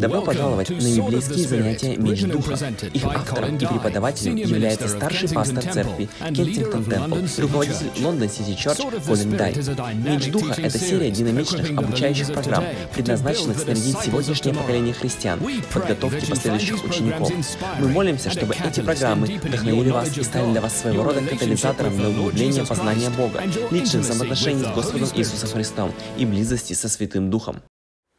Добро пожаловать на библейские занятия «Меч Духа». Их автором и преподавателем является старший пастор церкви Кенсингтон Темпл руководитель Лондон Сити Чорч Колин Дай. «Меч Духа» — это серия динамичных обучающих программ, предназначенных снарядить сегодняшнее поколение христиан в подготовке последующих учеников. Мы молимся, чтобы эти программы вдохновили вас и стали для вас своего рода катализатором на углубление познания Бога, личных взаимоотношений с Господом Иисусом Христом и близости со Святым Духом.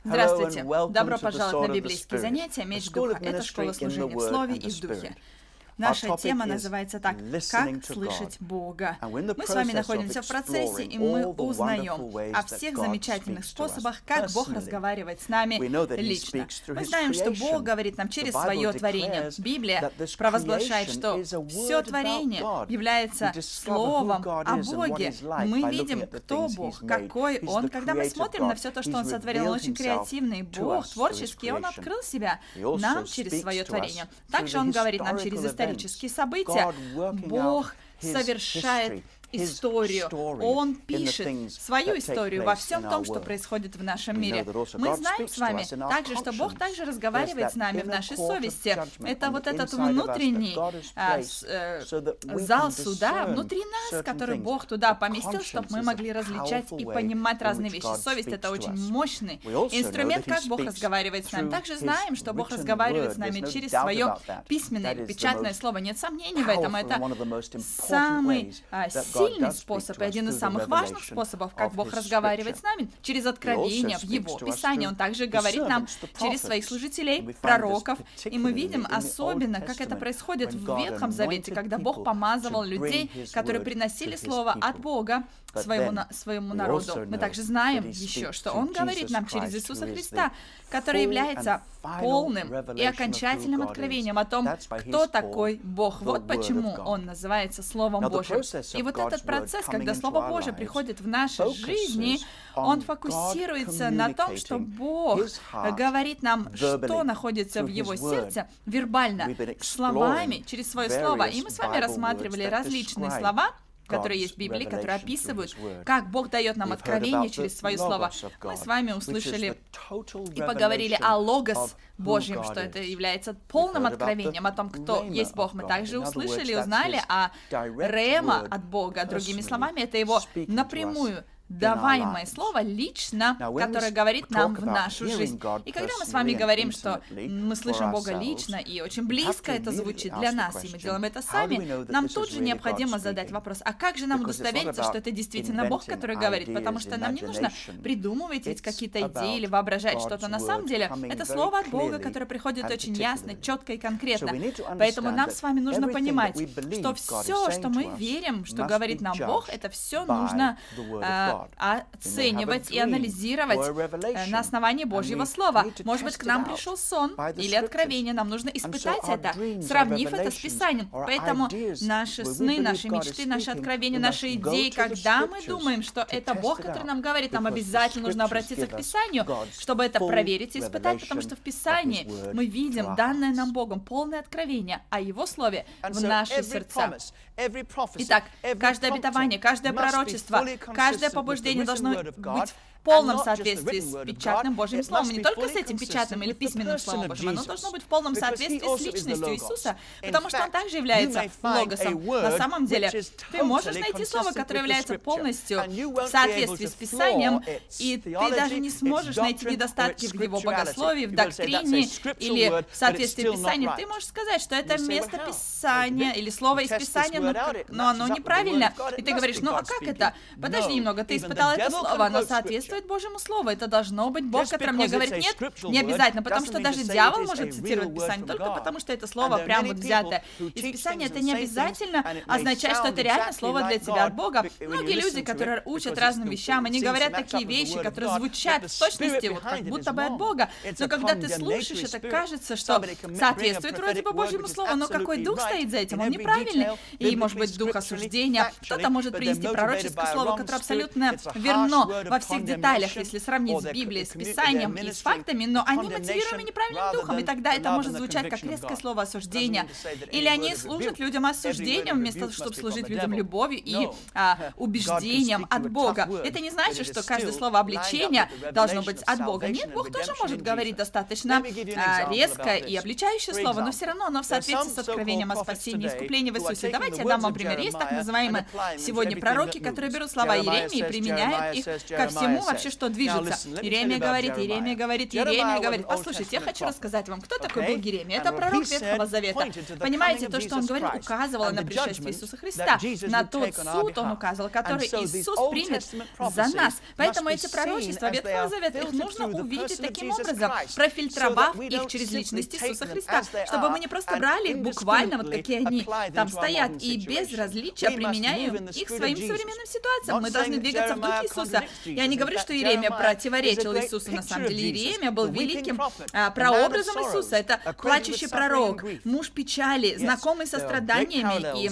Здравствуйте! Добро пожаловать на библейские занятия «Меч Духа». Это школа служения в Слове и в Духе. Наша тема называется так «Как слышать Бога». Мы с вами находимся в процессе, и мы узнаем о всех замечательных способах, как Бог разговаривает с нами лично. Мы знаем, что Бог говорит нам через свое творение. Библия провозглашает, что все творение является словом о Боге. Мы видим, кто Бог, какой Он. Когда мы смотрим на все то, что Он сотворил, Он очень креативный Бог, творческий, Он открыл себя нам через свое творение. Также Он говорит нам через историю исторические события. Бог совершает историю. Он пишет свою историю во всем том, что происходит в нашем мире. Мы знаем с вами также, что Бог также разговаривает с нами в нашей совести. Это вот этот внутренний а, э, зал суда внутри нас, который Бог туда поместил, чтобы мы могли различать и понимать разные вещи. Совесть — это очень мощный инструмент, как Бог разговаривает с нами. Также знаем, что Бог разговаривает с нами через свое письменное печатное слово. Нет сомнений в этом. Это самый а, сильный способ и один из самых важных способов, как Бог разговаривает с нами, через откровение в Его Писании. Он также говорит нам через своих служителей, пророков. И мы видим особенно, как это происходит в Ветхом Завете, когда Бог помазывал людей, которые приносили Слово от Бога своему, на, своему народу. Мы также знаем еще, что Он говорит нам через Иисуса Христа, который является полным и окончательным откровением о том, кто такой Бог. Вот почему Он называется Словом Божьим. И вот этот процесс, когда Слово Божье приходит в наши жизни, он фокусируется на том, что Бог говорит нам, что находится в Его сердце вербально, словами, через Свое Слово. И мы с вами рассматривали различные слова, которые есть в Библии, которые описывают, как Бог дает нам откровение через Свое Слово. Мы с вами услышали и поговорили о Логос Божьем, что это является полным откровением о том, кто есть Бог. Мы также услышали и узнали о Рема от Бога. Другими словами, это его напрямую даваемое слово лично, которое говорит нам в нашу жизнь. И когда мы с вами говорим, что мы слышим Бога лично, и очень близко это звучит для нас, и мы делаем это сами, нам тут же необходимо задать вопрос, а как же нам удостовериться, что это действительно Бог, который говорит? Потому что нам не нужно придумывать ведь какие-то идеи или воображать что-то. На самом деле, это слово от Бога, которое приходит очень ясно, четко и конкретно. Поэтому нам с вами нужно понимать, что все, что мы верим, что говорит нам Бог, это все нужно оценивать и анализировать э, на основании Божьего Слова. Может быть, к нам пришел сон или откровение, нам нужно испытать это, сравнив это с Писанием. Поэтому наши сны, наши мечты, наши откровения, наши идеи, когда мы думаем, что это Бог, который нам говорит, нам обязательно нужно обратиться к Писанию, чтобы это проверить и испытать, потому что в Писании мы видим данное нам Богом полное откровение о Его Слове в наши сердца. Итак, каждое обетование, каждое пророчество, каждое побуждение должно быть полном соответствии с печатным Божьим Словом. И не только с этим печатным или письменным Словом Божьим, оно должно быть в полном соответствии с личностью Иисуса, потому что Он также является Логосом. На самом деле, ты можешь найти слово, которое является полностью в соответствии с Писанием, и ты даже не сможешь найти недостатки в его богословии, в доктрине или в соответствии с Писанием. Ты можешь сказать, что это место Писания или слово из Писания, но, но оно неправильно. И ты говоришь, ну а как это? Подожди немного, ты испытал это слово, оно соответствует соответствует Божьему Слову. Это должно быть Бог, который мне говорит, нет, не обязательно, потому что даже дьявол может цитировать Писание, только потому что это слово прям вот взятое из Писания. Это не обязательно означает, что это реально слово для тебя от Бога. Многие люди, которые учат разным вещам, они говорят такие вещи, которые звучат в точности, вот как будто бы от Бога. Но когда ты слушаешь, это кажется, что соответствует вроде бы Божьему Слову, но какой дух стоит за этим? Он неправильный. И, может быть, дух осуждения. Кто-то может принести пророческое слово, которое абсолютно верно во всех деталях деталях, если сравнить с Библией, с Писанием и с фактами, но они мотивированы неправильным духом, и тогда это может звучать как резкое слово осуждения. Или они служат людям осуждением, вместо того, чтобы служить людям любовью и а, убеждением от Бога. Это не значит, что каждое слово обличения должно быть от Бога. Нет, Бог тоже может говорить достаточно а, резко и обличающее слово, но все равно оно в соответствии с откровением о спасении и искуплении в Иисусе. Давайте я дам вам пример. Есть так называемые сегодня пророки, которые берут слова Иеремии и применяют их ко всему вообще, что движется. Иеремия говорит, Иеремия говорит, Иеремия говорит. Послушайте, я хочу рассказать вам, кто такой был Иеремия. Это пророк Ветхого Завета. Понимаете, то, что он говорил, указывало на пришествие Иисуса Христа, на тот суд он указывал, который Иисус примет за нас. Поэтому эти пророчества Ветхого Завета, их нужно увидеть таким образом, профильтровав их через личность Иисуса Христа, чтобы мы не просто брали их буквально, вот какие они там стоят, и без различия применяем их своим современным ситуациям. Мы должны двигаться в духе Иисуса. Я не говорю, что Иеремия противоречил Иисусу, на самом деле. Иеремия был великим а, прообразом Иисуса. Это плачущий пророк, муж печали, знакомый со страданиями и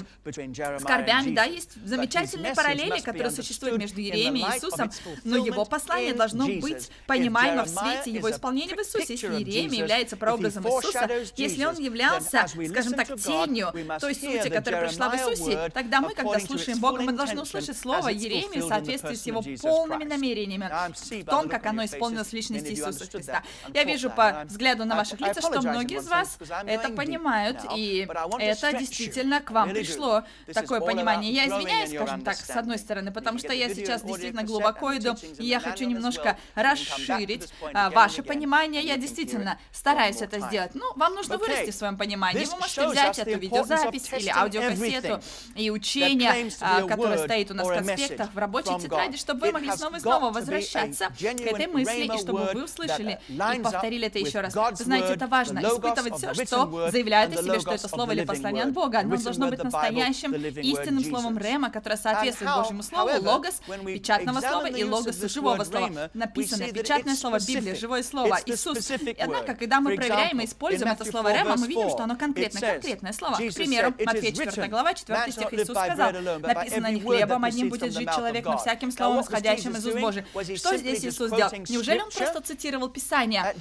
скорбями. Да, есть замечательные параллели, которые существуют между Иеремией и Иисусом, но его послание должно быть понимаемо в свете его исполнения в Иисусе. Если Иеремия является прообразом Иисуса, если он являлся, скажем так, тенью той сути, которая пришла в Иисусе, тогда мы, когда слушаем Бога, мы должны услышать слово Иеремии в соответствии с его полными намерениями, в том, как оно исполнилось в личности Иисуса Христа. Я вижу по взгляду на ваших лицах, что многие из вас это понимают, и это действительно к вам пришло, такое понимание. Я извиняюсь, скажем так, с одной стороны, потому что я сейчас действительно глубоко иду, и я хочу немножко расширить а, ваше понимание. Я действительно стараюсь это сделать. Ну, вам нужно вырасти в своем понимании. Вы можете взять эту видеозапись или аудиокассету и учение, а, которое стоит у нас в конспектах, в рабочей тетради, чтобы вы могли снова и снова возвращаться к этой мысли, и чтобы вы услышали и повторили это еще раз. Вы знаете, это важно, испытывать все, что заявляет о себе, что это слово или послание от Бога. Оно должно быть настоящим, истинным словом Рема, которое соответствует Божьему Слову, логос печатного слова и логос живого слова. Написанное печатное слово Библия, живое слово, Иисус. И однако, когда мы проверяем и используем это слово Рема, мы видим, что оно конкретно, конкретное слово. К примеру, Матфея 4 глава, 4 стих Иисус сказал, написано, не хлебом одним будет жить человек, но всяким словом, исходящим из уст Божьих. Что здесь Иисус сделал? Неужели он просто цитировал Писание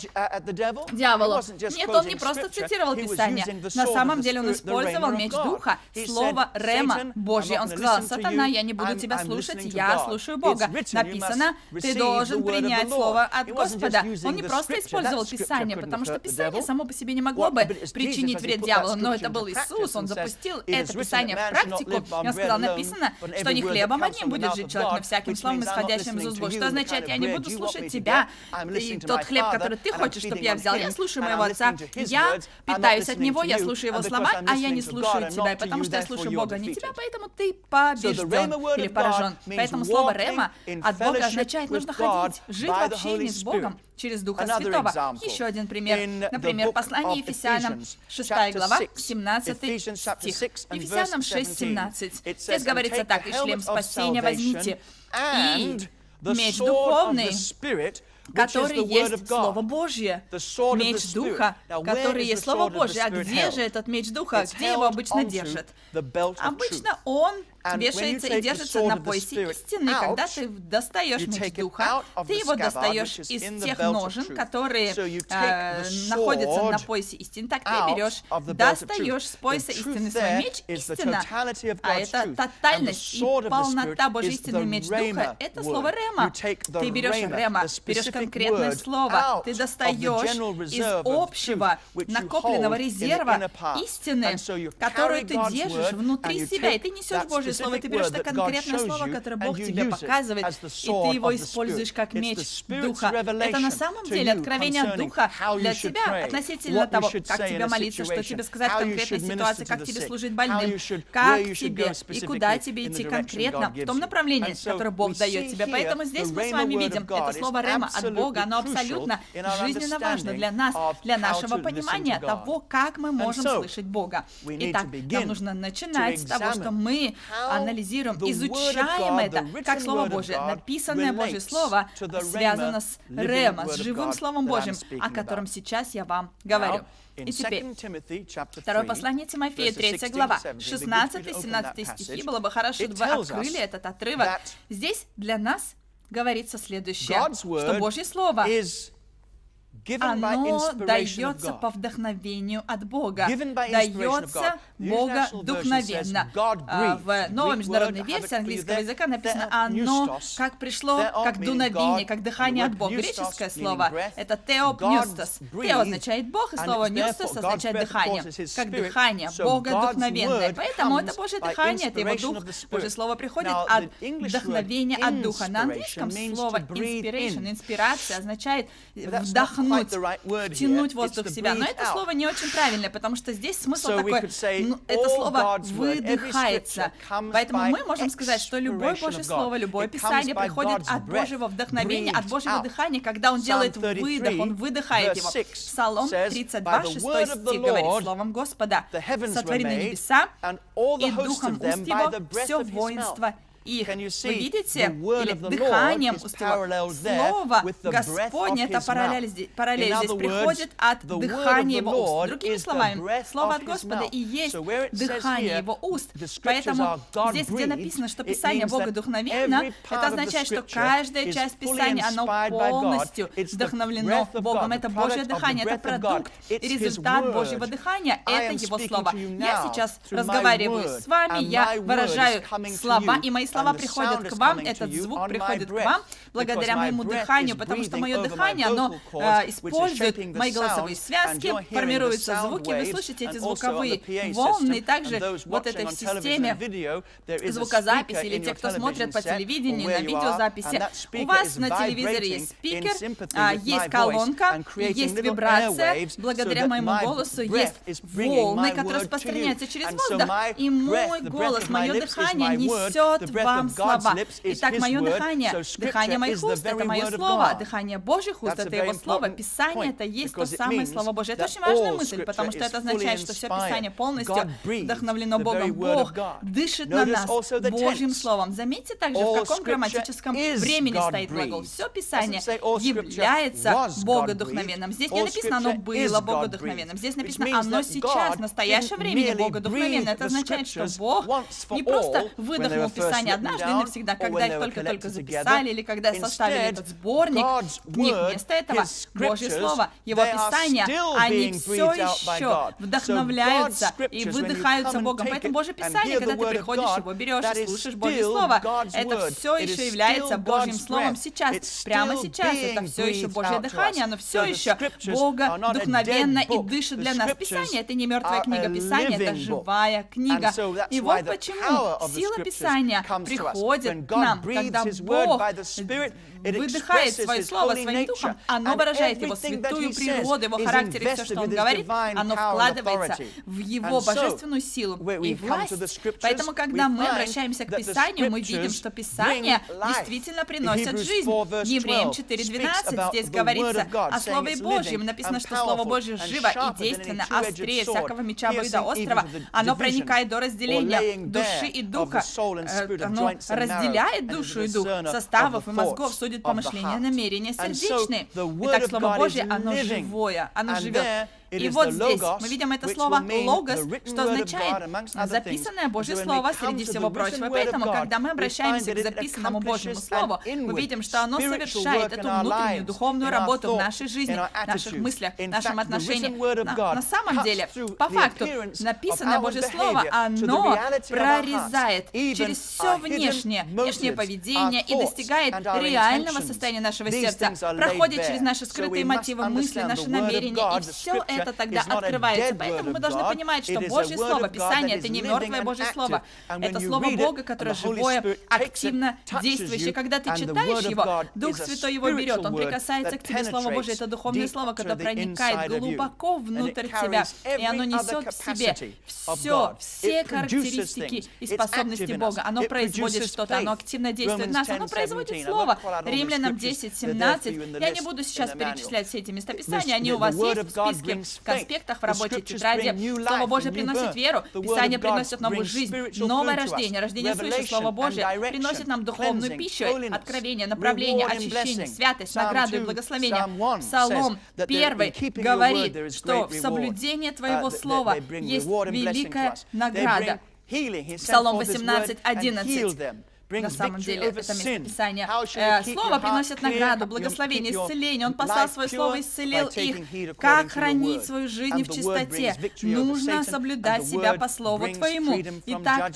дьяволу? Нет, он не просто цитировал Писание. На самом деле он использовал меч Духа, слово Рема Божье. Он сказал, сатана, я не буду тебя слушать, я слушаю Бога. Написано, ты должен принять слово от Господа. Он не просто использовал Писание, потому что Писание само по себе не могло бы причинить вред дьяволу, но это был Иисус, он запустил это Писание в практику, и он сказал, написано, что не хлебом одним будет жить человек, но всяким словом, исходящим из уст Божьих. Что означает, я не буду слушать тебя, и тот хлеб, который ты хочешь, чтобы я взял, я слушаю моего отца, я питаюсь от него, я слушаю его слова, а я не слушаю тебя, потому что я слушаю Бога, не тебя, поэтому ты побежден или поражен. Поэтому слово «рема» от Бога означает, нужно ходить, жить в общении с Богом через Духа Святого. Еще один пример. Например, послание Ефесянам, 6 глава, 17 стих. Ефесянам 6, 17. Здесь говорится так, «И шлем спасения возьмите, и меч духовный, который есть Слово Божье, меч Духа, который есть Слово Божье. А где же этот меч Духа? Где его обычно держат? Обычно он вешается и держится на поясе истины. Когда ты достаешь меч духа, ты его достаешь из тех ножен, которые э, находятся на поясе истины. Так ты берешь, достаешь с пояса истины свой меч, истина. А это тотальность и полнота Божьей истины, меч духа. Это слово Рема. Ты берешь Рема, берешь конкретное слово, ты достаешь из общего накопленного резерва истины, которую ты держишь внутри себя, и ты несешь Божье слово, ты берешь это конкретное слово, которое Бог тебе показывает, и ты его используешь как меч Духа. Это на самом деле откровение Духа для тебя относительно того, как тебе молиться, что тебе сказать в конкретной ситуации, как тебе служить больным, как тебе и куда тебе идти конкретно в том направлении, которое Бог дает тебе. Поэтому здесь мы с вами видим это слово Рема от Бога, оно абсолютно жизненно важно для нас, для нашего понимания того, как мы можем слышать Бога. Итак, нам нужно начинать с того, что мы анализируем, изучаем это, как Слово Божье, написанное Божье Слово связано с Рема, с живым Словом Божьим, о котором сейчас я вам говорю. И теперь, второе послание Тимофея, 3 глава, 16-17 стихи, было бы хорошо, чтобы вы открыли этот отрывок. Здесь для нас говорится следующее, что Божье Слово оно дается по вдохновению от Бога, дается Бога вдохновенно. А, в новой международной версии английского языка написано «оно как пришло, как дуновение, как дыхание от Бога». Греческое слово — это «теопнюстос». «Тео» означает «Бог», и слово «нюстос» означает «дыхание», как дыхание Бога духновенное. Поэтому это Божье дыхание, это Его Дух. Божье Слово приходит от вдохновения от Духа. На английском слово «inspiration», «инспирация» означает вдохнуть втянуть, втянуть воздух в себя. Но это слово не очень правильное, потому что здесь смысл такой, ну, это слово выдыхается. Поэтому мы можем сказать, что любое Божье Слово, любое Писание приходит от Божьего вдохновения, от Божьего дыхания, когда Он делает выдох, Он выдыхает его. Псалом 32, 6 стих говорит, словом Господа, сотворены небеса, и духом уст Его все воинство их. Вы видите? Или дыханием устного слова Господне, это параллель, здесь, параллель здесь приходит от дыхания Его уст. Другими словами, слово от Господа и есть дыхание Его уст. Поэтому здесь, где написано, что Писание Бога вдохновенно, это означает, что каждая часть Писания, оно полностью вдохновлено Богом. Это Божье дыхание, это продукт и результат Божьего дыхания, это Его Слово. Я сейчас разговариваю с вами, я выражаю слова, и мои слова слова приходят к вам, этот звук приходит к вам благодаря моему дыханию, потому что мое дыхание, оно э, использует мои голосовые связки, формируются звуки, вы слышите эти звуковые волны, и также вот этой в системе звукозаписи, или те, кто смотрят по телевидению, на видеозаписи, у вас на телевизоре есть спикер, а, есть колонка, есть вибрация, благодаря моему голосу есть волны, которые распространяются через воздух, и мой голос, мое дыхание несет вам слова. Итак, мое дыхание, дыхание моих уст — это мое слово, дыхание Божьих уст — это Его слово, Писание — это есть то самое Слово Божье. Это очень важная мысль, потому что это означает, что все Писание полностью вдохновлено Богом. Бог дышит на нас Божьим Словом. Заметьте также, в каком грамматическом времени стоит глагол. Все Писание является богодухновенным. Здесь не написано «оно было богодухновенным». Здесь написано «оно сейчас, в настоящее время богодухновенно». Это означает, что Бог не просто выдохнул Писание однажды и навсегда, когда их только-только записали, или когда составили этот сборник книг. Вместо этого Божье Слово, Его Писания, они все еще вдохновляются и выдыхаются Богом. Поэтому Божье Писание, когда ты приходишь, его берешь и слушаешь Божье Слово, это все еще является Божьим Словом сейчас, прямо сейчас. Это все еще Божье дыхание, оно все еще Бога вдохновенно и дышит для нас. Писание — это не мертвая книга, Писание — это живая книга. И вот почему сила Писания приходит к нам, когда Бог выдыхает свое слово своим духом, оно выражает его святую природу, его характер и все, что он говорит, оно вкладывается в его божественную силу и власть. Поэтому, когда мы обращаемся к Писанию, мы видим, что Писание действительно приносит жизнь. Евреям 4.12 здесь говорится о Слове Божьем. Написано, что Слово Божье живо и действенно, острее всякого меча Боида острова. Оно проникает до разделения души и духа. Э, оно разделяет душу и дух, составов и мозгов, судит помышления, намерения сердечные. Итак, Слово Божье, оно живое, оно живет. И вот здесь мы видим это слово «логос», что означает «записанное Божье Слово среди всего прочего». Поэтому, когда мы обращаемся к записанному Божьему Слову, мы видим, что оно совершает эту внутреннюю духовную работу в нашей жизни, в наших мыслях, в нашем отношении. На, на самом деле, по факту, написанное Божье Слово, оно прорезает через все внешнее, внешнее поведение и достигает реального состояния нашего сердца, проходит через наши скрытые мотивы, мысли, наши намерения, и все это это тогда открывается. Поэтому мы должны понимать, что Божье Слово, Писание, это не мертвое Божье Слово. Это Слово Бога, которое живое, активно действующее. Когда ты читаешь его, Дух Святой его берет, он прикасается к тебе. Слово Божье — это духовное слово, которое проникает глубоко внутрь тебя, и оно несет в себе все, все характеристики и способности Бога. Оно производит что-то, оно активно действует в нас, оно производит слово. Римлянам 10, 17. Я не буду сейчас перечислять все эти местописания, они у вас есть в списке в конспектах, в рабочей тетради. Слово Божье приносит веру, Писание приносит новую жизнь, новое рождение, рождение свыше. Слово Божье. приносит нам духовную пищу, откровение, направление, очищение, святость, награду и благословение. Псалом 1 говорит, что в соблюдении Твоего Слова есть великая награда. Псалом 18, 11. На самом деле, это местописание. Э, слово приносит награду, благословение, исцеление. Он послал свое слово, исцелил их. Как хранить свою жизнь в чистоте? Нужно соблюдать себя по слову твоему. Итак,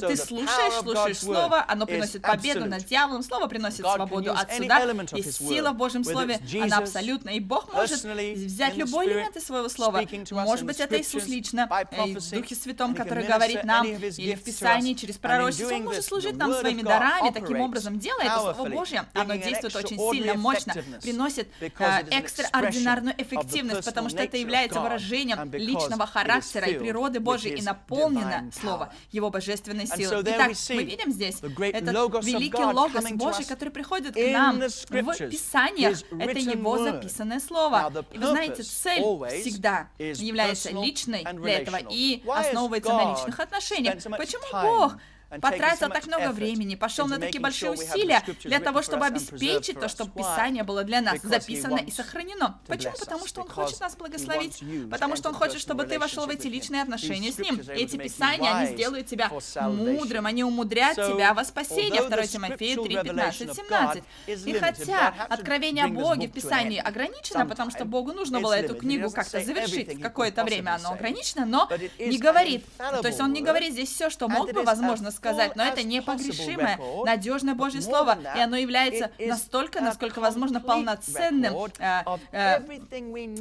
ты слушаешь, слушаешь слово, оно приносит победу над дьяволом, слово приносит свободу от суда. И сила в Божьем слове, она абсолютна. И Бог может взять любой элемент из своего слова. Может быть, это Иисус лично, в Духе Святом, который говорит нам, или в Писании, через пророчество. Он может служить нам своими дарами, таким образом, делая это Слово Божье, оно действует очень сильно, мощно, приносит э, экстраординарную эффективность, потому что это является выражением личного характера и природы Божьей, и наполнено Слово Его божественной силой. Итак, мы видим здесь этот великий Логос Божий, который приходит к нам в Писаниях. Это Его записанное Слово. И вы знаете, цель всегда является личной для этого и основывается на личных отношениях. Почему Бог потратил так много времени, пошел на такие большие усилия для того, чтобы обеспечить то, чтобы Писание было для нас записано и сохранено. Почему? Потому что Он хочет нас благословить. Потому что Он хочет, чтобы ты вошел в эти личные отношения с Ним. И эти Писания, они сделают тебя мудрым, они умудрят тебя во спасение. 2 Тимофея 3, 15, 17. И хотя откровение о Боге в Писании ограничено, потому что Богу нужно было эту книгу как-то завершить, какое-то время оно ограничено, но не говорит. То есть Он не говорит здесь все, что мог бы, возможно, сказать, но это непогрешимое, надежное Божье Слово, и оно является настолько, насколько возможно, полноценным, э, э,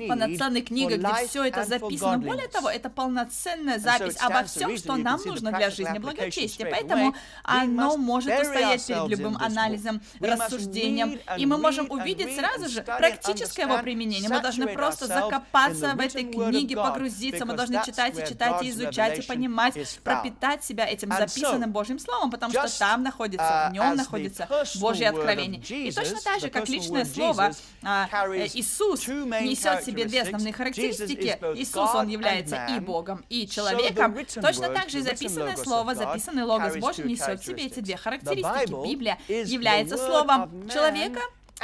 полноценной книгой, где все это записано. Более того, это полноценная запись обо всем, что нам нужно для жизни благочестия. Поэтому оно может устоять перед любым анализом, рассуждением, и мы можем увидеть сразу же практическое его применение. Мы должны просто закопаться в этой книге, погрузиться, мы должны читать и читать, и изучать, и понимать, пропитать себя этим записанным написанным Божьим Словом, потому что там находится, в uh, нем находится Божье откровение. И точно так же, как личное Слово, а, э, Иисус несет в себе две основные характеристики. Иисус, Он является и Богом, и человеком. Точно так же и записанное Слово, записанный Логос Божий несет в себе эти две характеристики. Библия является Словом человека,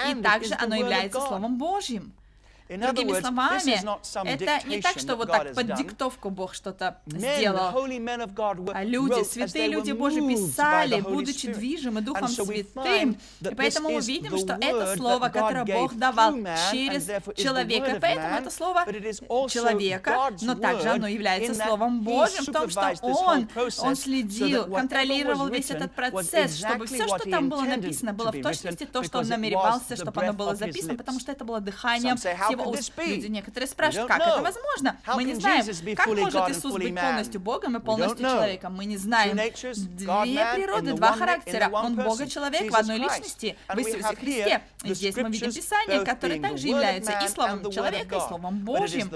и также оно является Словом Божьим. Другими словами, это не так, что вот так под диктовку Бог что-то сделал. А люди, святые люди Божьи писали, будучи движимы Духом Святым. И поэтому мы видим, что это слово, которое Бог давал через человека. Поэтому это слово человека, но также оно является Словом Божьим в том, что Он, Он следил, контролировал весь этот процесс, чтобы все, что там было написано, было в точности то, что Он намеревался, чтобы оно было записано, потому что это было дыханием его уст. Люди некоторые спрашивают, как это возможно? Мы не знаем, как может Иисус быть полностью Богом и полностью человеком. Мы не знаем. Две природы, два характера. Он Бог и человек в одной личности, в Иисусе Христе. И здесь мы видим Писание, которое также является и Словом человека, и Словом Божьим.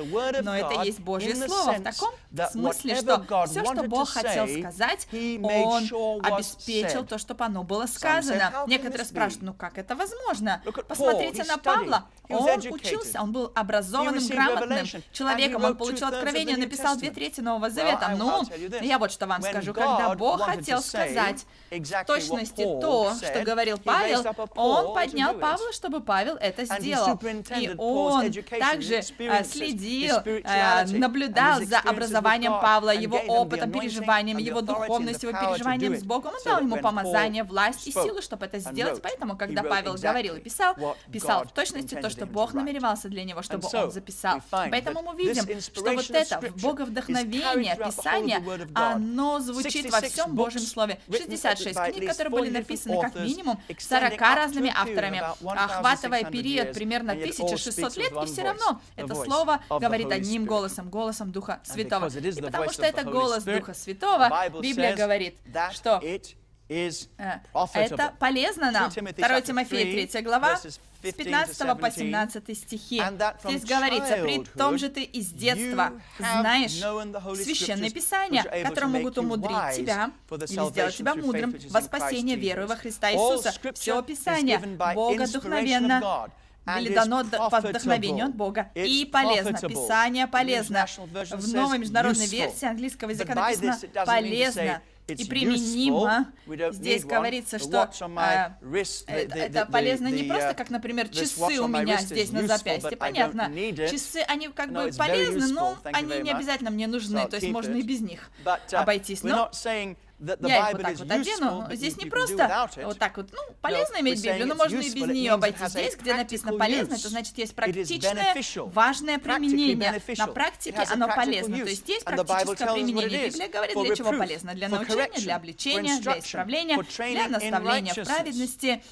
Но это есть Божье Слово в таком смысле, что все, что Бог хотел сказать, Он обеспечил то, чтобы оно было сказано. Некоторые спрашивают, ну как это возможно? Посмотрите на Павла. Он учился, он был образованным, грамотным человеком, он получил откровение, написал две трети Нового Завета. Ну, я вот что вам скажу, когда Бог хотел сказать в точности то, что говорил Павел, он поднял Павла, чтобы Павел это сделал. И он также э, следил, э, наблюдал за образованием Павла, его опытом, переживанием, его духовностью, его переживанием с Богом. Он дал ему помазание, власть и силу, чтобы это сделать. Поэтому, когда Павел говорил и писал, писал в точности то, что Бог намеревался для него, чтобы он записал. Поэтому мы видим, что вот это боговдохновение, Писание, оно звучит во всем Божьем Слове. 66 книг, которые были написаны как минимум 40 разными авторами, охватывая период примерно 1600 лет, и все равно это слово говорит одним голосом, голосом Духа Святого. И потому что это голос Духа Святого, Библия говорит, что это полезно нам. 2 Тимофея 3 глава, с 15 по 17 стихи. Здесь говорится, «При том же ты из детства знаешь Священное Писание, которые могут умудрить тебя или сделать тебя мудрым во спасение веры во Христа Иисуса. Все Писание Бога духовенно или дано по вдохновению от Бога. И полезно. Писание полезно. В новой международной версии английского языка написано «полезно» и применимо. Здесь говорится, что э, это, это полезно не просто, как, например, часы у меня здесь на запястье. Понятно, часы, они как бы полезны, но они не обязательно мне нужны, то есть можно и без них uh, обойтись. Но я их вот так вот одену. Здесь не просто вот так вот, ну, полезно иметь Библию, но можно и без нее обойтись. Здесь, где написано полезно, это значит, есть практичное, важное применение. На практике оно полезно. То есть есть практическое применение. Библия говорит, для чего полезно. Для научения, для обличения, для исправления, для наставления в праведности.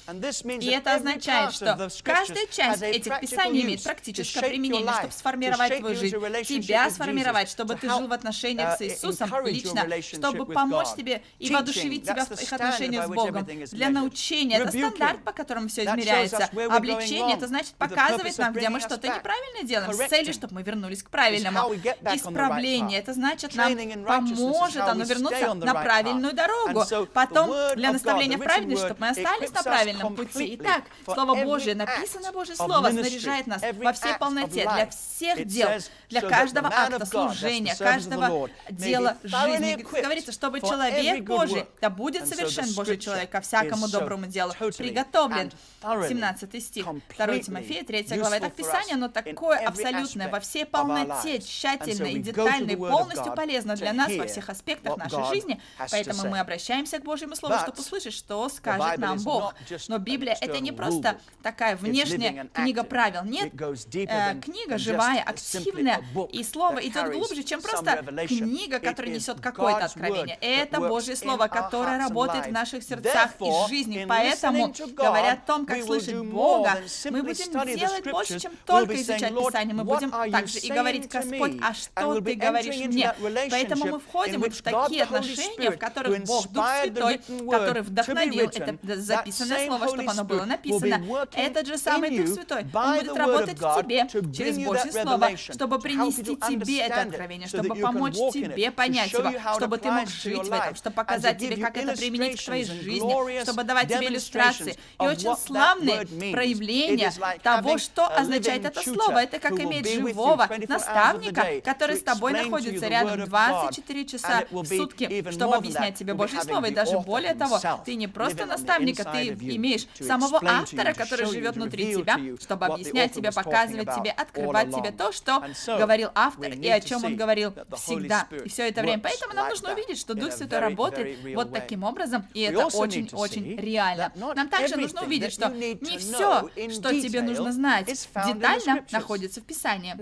И это означает, что каждая часть этих писаний имеет практическое применение, чтобы сформировать твою жизнь, тебя сформировать, чтобы ты жил в отношениях с Иисусом лично, чтобы помочь тебе и воодушевить тебя в их отношениях с Богом. Для научения это стандарт, по которому все измеряется. Обличение это значит показывать нам, где мы что-то неправильно делаем, с целью, чтобы мы вернулись к правильному. Исправление это значит нам поможет оно вернуться на правильную дорогу. Потом для наставления в праведности, чтобы мы остались на правильном пути. Итак, Слово Божье, написано Божье Слово, снаряжает нас во всей полноте для всех дел, для каждого акта служения, каждого дела жизни. Говорится, чтобы человек Божий, да будет совершен Божий человек ко всякому доброму делу, приготовлен. 17 стих, 2 Тимофея, 3 глава. Это Писание, оно такое абсолютное, во всей полноте, тщательное и детальное, полностью полезно для нас во всех аспектах нашей жизни. Поэтому мы обращаемся к Божьему Слову, чтобы услышать, что скажет нам Бог. Но Библия — это не просто такая внешняя книга правил. Нет, э, книга живая, активная, и Слово идет глубже, чем просто книга, которая несет какое-то откровение. Это Божье Слово, которое работает в наших сердцах и жизни. Поэтому, говоря о том, как слышать Бога, мы будем делать больше, чем только изучать Писание. Мы будем также и говорить, Господь, а что Ты говоришь мне? Поэтому мы входим в такие отношения, в которых Бог, Дух Святой, который вдохновил это записанное слово, чтобы оно было написано, этот же самый Дух Святой, Он будет работать в тебе через Божье Слово, чтобы принести тебе это откровение, чтобы помочь тебе понять его, чтобы ты мог жить в этом, чтобы показать тебе, как это применить в твоей жизни, чтобы давать тебе иллюстрации. И очень славные проявления того, что означает это слово. Это как иметь живого наставника, который с тобой находится рядом 24 часа в сутки, чтобы объяснять тебе Божье Слово. И даже более того, ты не просто наставника, ты имеешь самого автора, который живет внутри тебя, чтобы объяснять тебе, показывать тебе, открывать тебе то, что говорил автор и о чем он говорил всегда и все это время. Поэтому нам нужно увидеть, что Дух Святой работает вот таким образом, и это очень-очень реально. Нам также нужно увидеть, что не все, что тебе нужно знать, детально находится в Писании.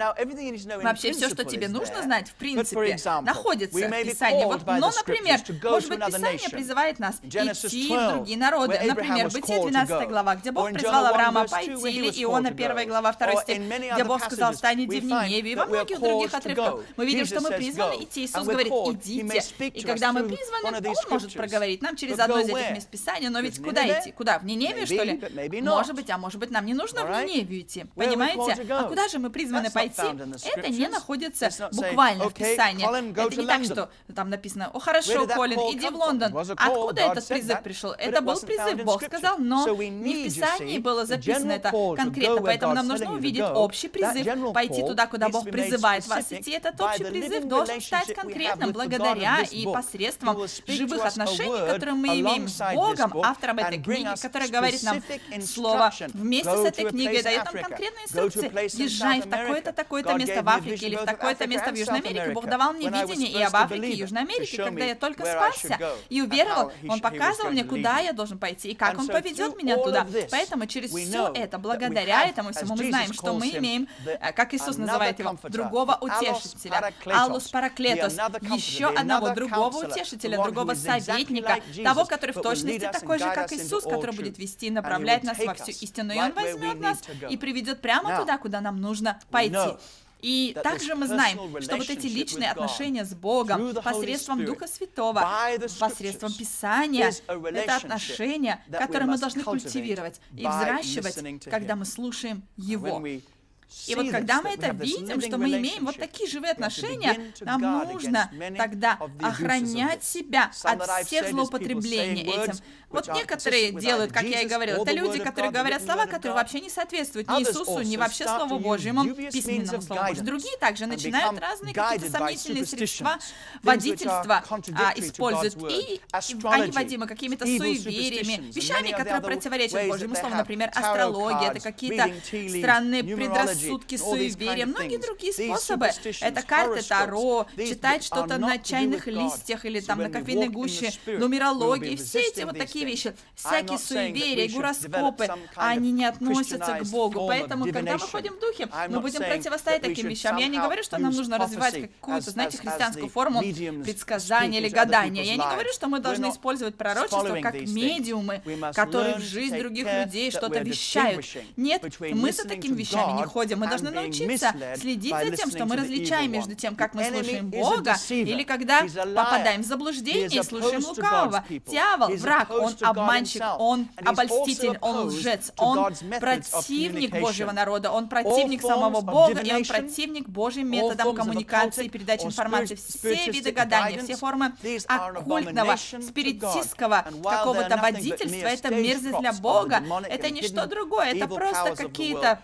Вообще все, что тебе нужно знать, в принципе, находится в Писании. Вот, но, например, может быть, Писание призывает нас идти в другие народы. Например, Бытие 12 глава, где Бог призвал Авраама пойти, или Иона 1 глава 2 стих, где Бог сказал, встань, иди в Ниневию, и во многих других отрывках. Мы видим, что мы призваны идти. Иисус говорит, идите. И когда мы призваны, Он может проговорить нам через одно из этих мест Писания, но ведь куда идти? Куда? В Ниневию, что ли? Может быть, а может быть, нам не нужно в Ниневию идти. Понимаете? А куда же мы призваны пойти? Это не находится буквально в Писании. Это не так, что там написано, о, хорошо, Колин, иди в Лондон. Откуда этот призыв пришел? Это был призыв, Бог сказал, но не в Писании было записано это конкретно, поэтому нам нужно увидеть общий призыв, пойти туда, куда Бог призывает вас идти. Этот общий призыв должен стать конкретным благодаря и посредством живых отношений, которые мы имеем с Богом, автором этой книги, который говорит нам слово вместе с этой книгой, дает нам конкретные инструкции. Езжай в такое-то, такое-то место в Африке или в такое-то место в Южной Америке. Бог давал мне видение и об Африке, и Южной Америке, когда я только спасся и уверовал, Он показывал мне, куда я должен пойти и как Он поведет меня туда. Поэтому через все это, благодаря этому всему, мы знаем, что мы имеем, э, как Иисус называет его, другого утешителя, Аллус Параклетос, еще одного другого утешителя, другого советника, того, который в точности такой же, как Иисус, который будет вести и направлять нас во всю истину, и Он возьмет нас и приведет прямо туда, куда нам нужно пойти. И также мы знаем, что вот эти личные отношения с Богом посредством Духа Святого, посредством Писания, это отношения, которые мы должны культивировать и взращивать, когда мы слушаем Его. И вот когда мы это видим, что мы имеем вот такие живые отношения, нам нужно тогда охранять себя от всех злоупотреблений этим. Вот некоторые делают, как я и говорил, это люди, которые говорят слова, которые вообще не соответствуют ни Иисусу, ни вообще Слову Божьему, письменному Слову Божьему. Другие также начинают разные какие-то сомнительные средства водительства а, используют, и, и они водимы какими-то суевериями, вещами, которые противоречат Божьему Слову, например, астрология, это какие-то странные предрассудки, предрассудки, суеверия, многие другие способы. Это карты Таро, читать что-то на чайных листьях или там на кофейной гуще, нумерологии, все эти вот такие вещи, всякие суеверия, гороскопы, они не относятся к Богу. Поэтому, когда мы ходим в духе, мы будем противостоять таким вещам. Я не говорю, что нам нужно развивать какую-то, знаете, христианскую форму предсказания или гадания. Я не говорю, что мы должны использовать пророчество как медиумы, которые в жизнь других людей что-то вещают. Нет, мы за такими вещами не ходим. Мы должны научиться следить за тем, что мы различаем между тем, как мы слушаем Бога, или когда попадаем в заблуждение и слушаем лукавого. Дьявол, враг, он обманщик, он обольститель, он лжец, он противник Божьего народа, он противник самого Бога, и он противник Божьим методам коммуникации и передачи информации. Все виды гадания, все формы оккультного, спиритистского какого-то водительства, это мерзость для Бога. Это не что другое, это просто какие-то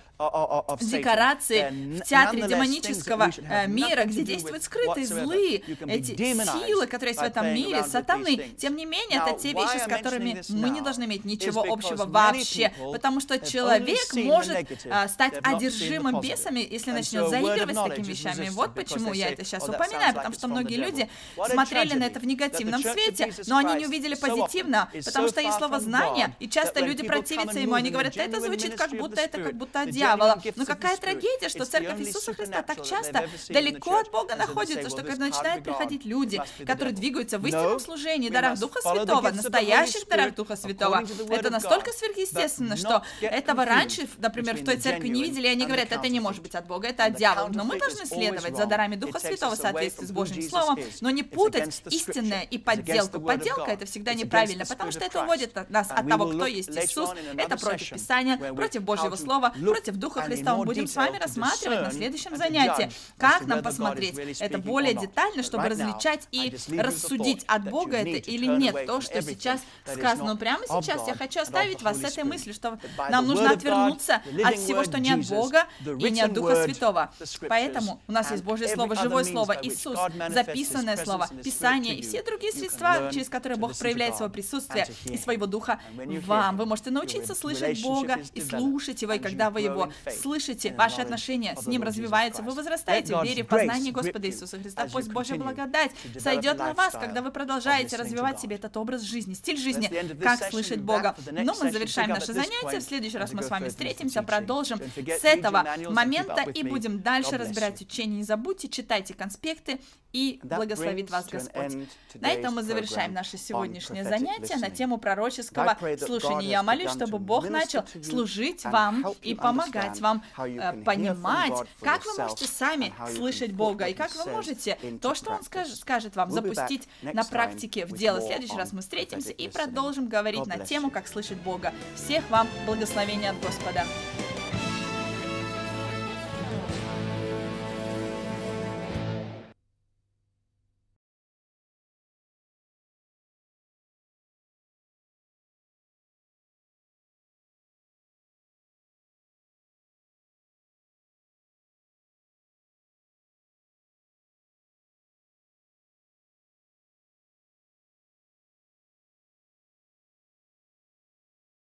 декорации в театре демонического э, мира, где действуют скрытые злые эти силы, которые есть в этом мире, сатаны. Тем не менее, это те вещи, с которыми мы не должны иметь ничего общего вообще, потому что человек может а, стать одержимым бесами, если начнет заигрывать с такими вещами. Вот почему я это сейчас упоминаю, потому что многие люди смотрели на это в негативном свете, но они не увидели позитивно, потому что есть слово знание, и часто люди противятся ему, они говорят, это звучит как будто это как будто дьявола. Но какая трагедия, что церковь Иисуса Христа так часто далеко от Бога находится, что когда начинают приходить люди, которые двигаются в истинном служении, дарах Духа Святого, настоящих дарах Духа Святого, это настолько сверхъестественно, что этого раньше, например, в той церкви не видели, и они говорят, это не может быть от Бога, это от дьявола. Но мы должны следовать за дарами Духа Святого в соответствии с Божьим Словом, но не путать истинное и подделку. Подделка — это всегда неправильно, потому что это уводит нас от того, кто есть Иисус. Это против Писания, против Божьего Слова, против Духа Христа. Будем с вами рассматривать на следующем занятии, как нам посмотреть? это более детально, чтобы различать и рассудить, от Бога это или нет, то, что сейчас сказано. Но прямо сейчас я хочу оставить вас с этой мыслью, что нам нужно отвернуться от всего, что не от Бога и не от Духа Святого. Поэтому у нас есть Божье Слово, живое Слово, Иисус, записанное Слово, Писание и все другие средства, через которые Бог проявляет свое присутствие и своего Духа вам. Вы можете научиться слышать Бога и слушать Его, и когда вы Его слышите, ваши отношения с Ним развиваются, вы возрастаете в вере, в познании Господа Иисуса Христа. Пусть Божья благодать сойдет на вас, когда вы продолжаете развивать себе этот образ жизни, стиль жизни, как слышать Бога. Но мы завершаем наше занятие. В следующий раз мы с вами встретимся, продолжим с этого момента и будем дальше разбирать учение. Не забудьте, читайте конспекты и благословит вас Господь. На этом мы завершаем наше сегодняшнее занятие на тему пророческого слушания. Я молюсь, чтобы Бог начал служить вам и помогать вам э, понимать, как вы можете сами слышать Бога и как вы можете то, что Он скажет, скажет вам, запустить на практике в дело. В следующий раз мы встретимся и продолжим говорить на тему, как слышать Бога. Всех вам благословения от Господа.